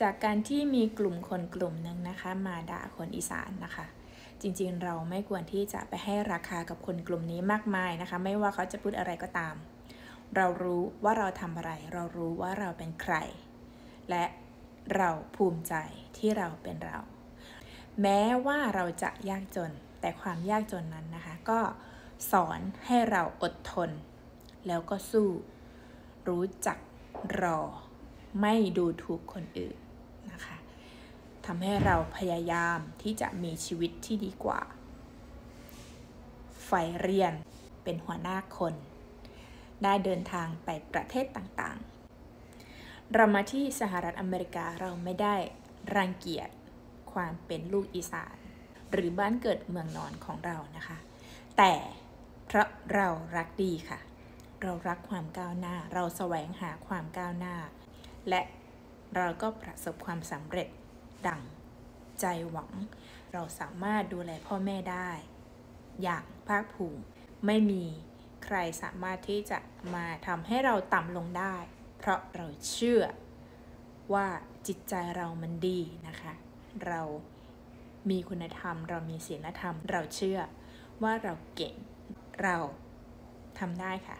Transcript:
จากการที่มีกลุ่มคนกลุ่มหนึ่งนะคะ มาด่าคนอีสานนะคะ จริงๆ เราไม่ควรที่จะไปให้ราคากับคนกลุ่มนี้มากมายนะคะ ไม่ว่าเขาจะพูดอะไรก็ตาม เรารู้ว่าเราทำอะไร เรารู้ว่าเราเป็นใคร และเราภูมิใจที่เราเป็นเรา แม้ว่าเราจะยากจน แต่ความยากจนนั้นนะคะ ก็สอนให้เราอดทน แล้วก็สู้ รู้จักรอ ไม่ดูถูกคนอื่น นะคะทำให้เราพยายามที่จะมีชีวิตที่ดีกว่าใฝ่เรียนเป็นหัวหน้าคน ได้เดินทางไปประเทศต่างๆ เรามาที่สหรัฐอเมริกาเราไม่ได้รังเกียจความเป็นลูกอีสาน หรือบ้านเกิดเมืองนอนของเรานะคะ แต่เพราะเรารักดีค่ะ เรารักความก้าวหน้า เราแสวงหาความก้าวหน้า และ เราก็ประสบความสำเร็จดังใจหวัง เราสามารถดูแลพ่อแม่ได้ อย่างภาคภูมิไม่มีใครสามารถที่จะมาทำให้เราต่ำลงได้ เพราะเราเชื่อว่าจิตใจเรามันดีนะคะ เรามีคุณธรรม เรามีศีลธรรม เราเชื่อว่าเราเก่ง เราทำได้ค่ะ